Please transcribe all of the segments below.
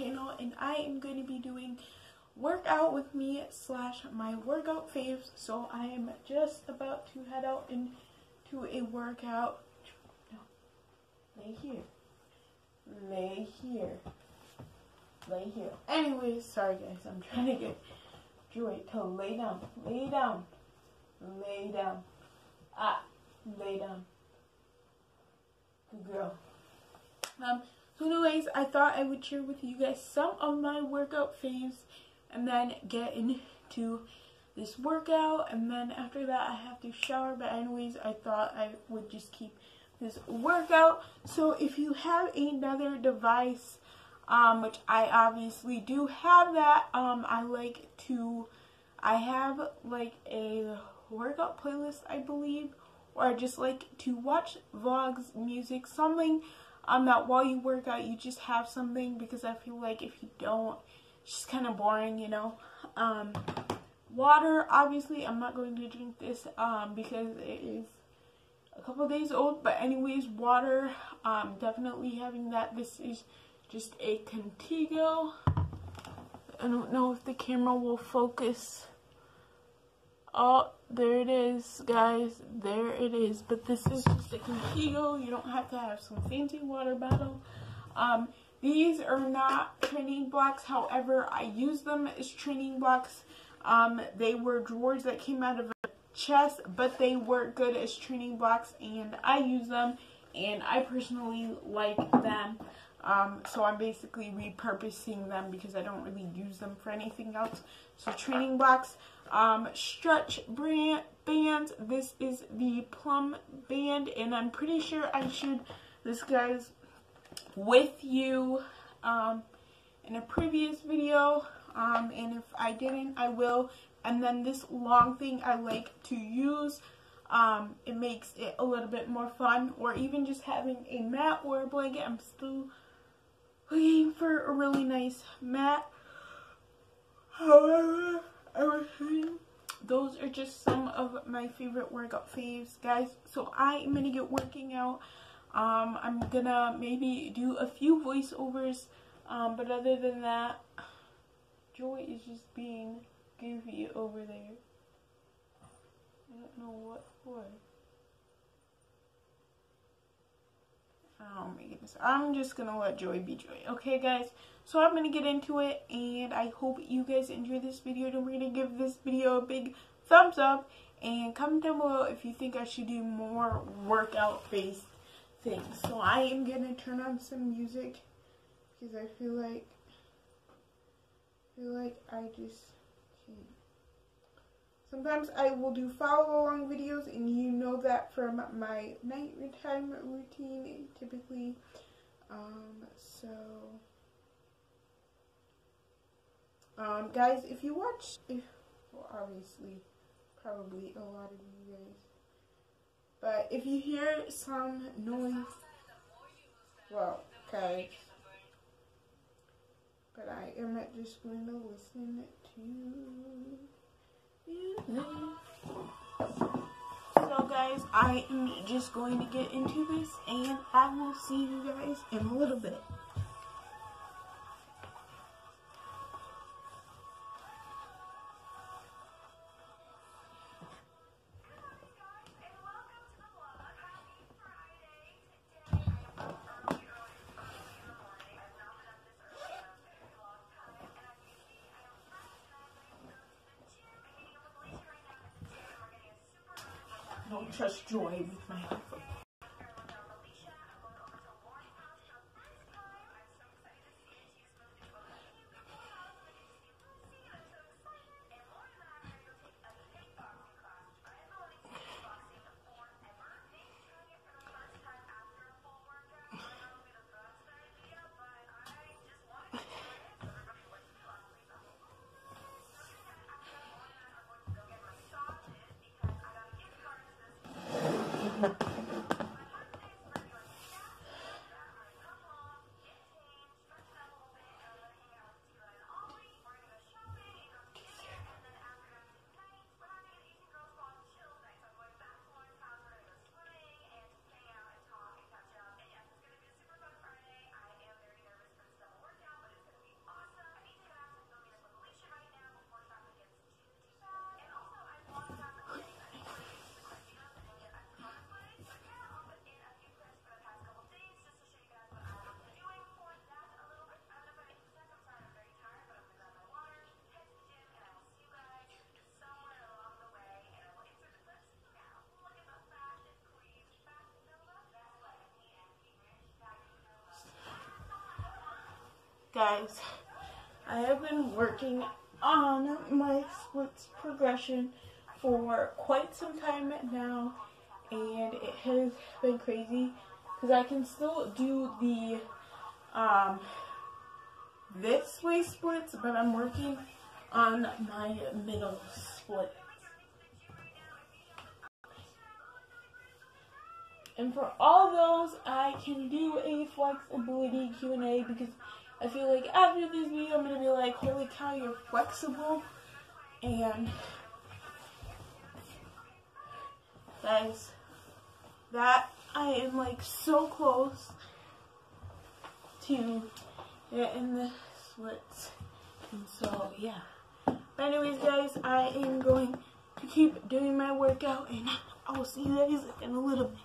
channel and I am going to be doing workout with me slash my workout faves. So I am just about to head out into a workout. No, lay here. Lay here. Lay here. Anyways, sorry guys, I'm trying to get Joy to lay down. Lay down. Lay down. Ah, lay down. Good girl. Um, so anyways, I thought I would share with you guys some of my workout faves and then get into this workout. And then after that I have to shower. But anyways I thought I would just keep this workout. So if you have another device um, which I obviously do have that um, I like to I have like a workout playlist I believe or I just like to watch vlogs music something um, that while you work out you just have something because I feel like if you don't it's just kind of boring you know? Um, water obviously I'm not going to drink this um, because it is a couple days old but anyways water um, definitely having that. This is just a Contigo. I don't know if the camera will focus Oh, there it is, guys. There it is. But this is just a Contigo. You don't have to have some fancy water bottle. Um, these are not training blocks. However, I use them as training blocks. Um, they were drawers that came out of a chest, but they work good as training blocks, and I use them, and I personally like them. Um, so I'm basically repurposing them because I don't really use them for anything else. So training blocks, um, stretch brand bands. This is the plum band, and I'm pretty sure I shared this guys with you um, in a previous video. Um, and if I didn't, I will. And then this long thing I like to use. Um, it makes it a little bit more fun. Or even just having a mat or a blanket. I'm still looking for a really nice mat. However, I was saying those are just some of my favorite workout faves, guys. So I am to get working out. Um, I'm going to maybe do a few voiceovers. Um, but other than that, Joy is just being goofy over there. I don't know what for. Oh my goodness. I'm just to let Joy be Joy. Okay, guys? So I'm to get into it, and I hope you guys enjoy this video. Don't forget to give this video a big thumbs up, and comment down below if you think I should do more workout-based things. So I am to turn on some music, because I feel like, feel like I just Sometimes I will do follow along videos and you know that from my nighttime routine typically. Um, so, um, guys, if you watch, if, well, obviously, probably a lot of you guys, but if you hear some noise, well, okay, but I am just going to listen to so guys, I am just going to get into this and I will see you guys in a little bit. Trust Joy with my iPhone. Guys, I have been working on my splits progression for quite some time now, and it has been crazy because I can still do the um, this way splits, but I'm working on my middle split. And for all those, I can do a flexibility Q&A because I feel like after this video, I'm going to be like, holy cow, you're flexible. And, guys, that I am like so close to getting the splits. And so, yeah. But anyways, guys, I am going to keep doing my workout, and I will see you guys in a little bit.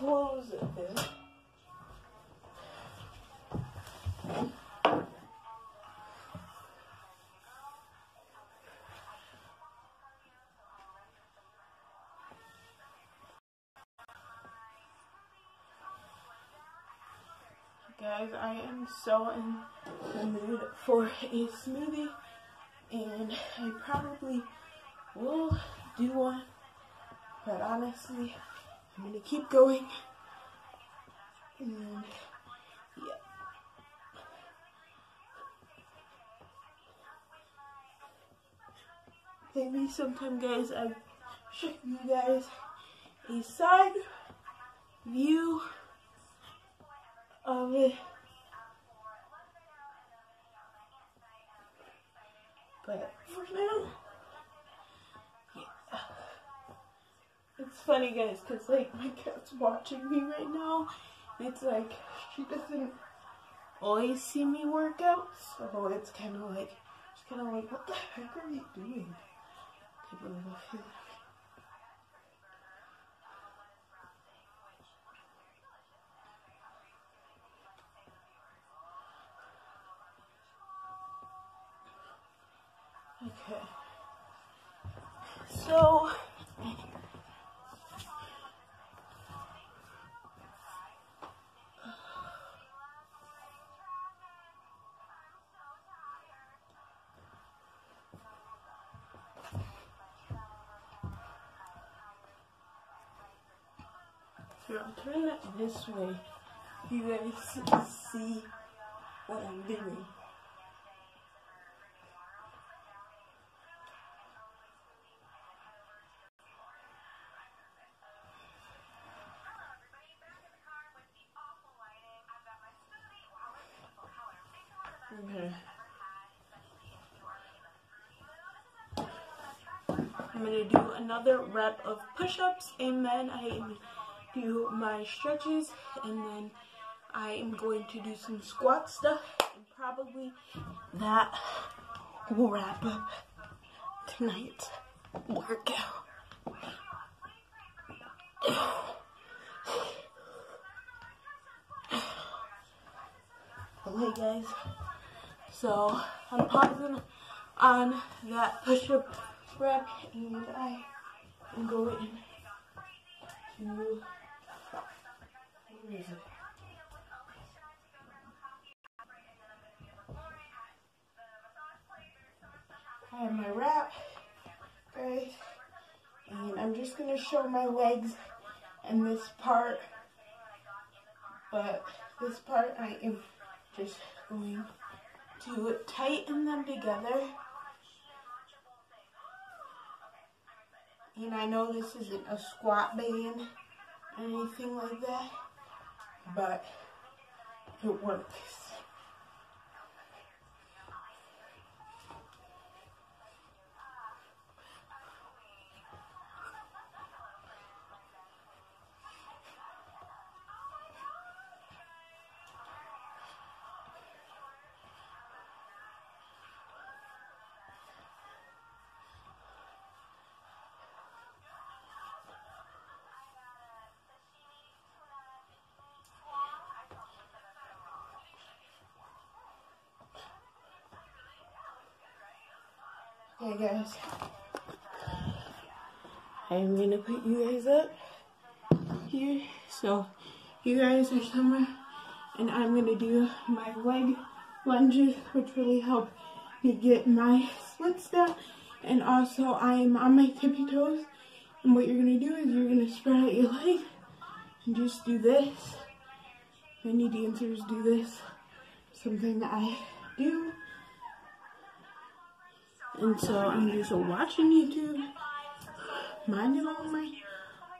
Close this. Guys, I am so in the mood for a smoothie, and I probably will do one but honestly, I'm gonna keep going. And yeah. Maybe sometime, guys, I'll show you guys a side view of it. Funny, guys, because, like, my cat's watching me right now. It's like, she doesn't always see me work out, so it's kind of like, she's kind of like, what the heck are you doing? Okay. I'm turning it this way. You guys see what I'm doing. Okay. I'm gonna do another rep of push-ups and then I do my stretches and then I am going to do some squat stuff and probably that will wrap up tonight's workout. Okay guys, so I'm pausing on that push-up rep and I am going to I have my wrap, guys, and I'm just going to show my legs and this part, but this part I am just going to tighten them together. And I know this isn't a squat band, or anything like that but it works. Hey guys, I'm gonna put you guys up here. So you guys are somewhere, and I'm gonna do my leg lunges, which really help me get my splits down. And also, I'm on my tippy toes. And what you're gonna do is you're gonna spread out your leg and just do this. Many dancers do this. Something that I do. And so I'm just watching YouTube, minding on my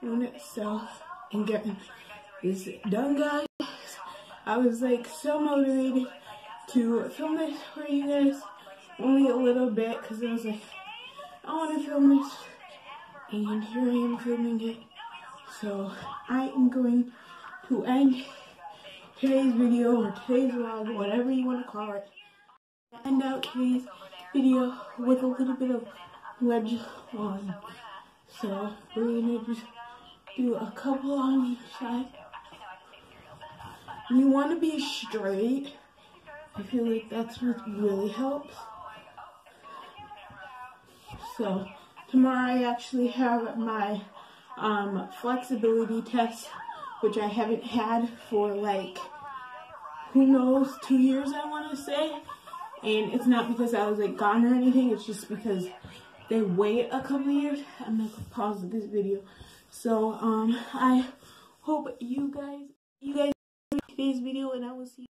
own self, and getting this done, guys. I was like so motivated to film this for you guys, only a little bit, because I was like, I want to film this, and here I am filming it. So I am going to end today's video or today's vlog, whatever you want to call it. End out today's video with a little bit of ledge on. So we're gonna just do a couple on each side. You want to be straight. I feel like that's what really helps. So tomorrow I actually have my um, flexibility test, which I haven't had for like who knows two years I want to say. And it's not because I was like gone or anything. It's just because they wait a couple years. I'm gonna pause this video. So um, I hope you guys you guys today's video, and I will see.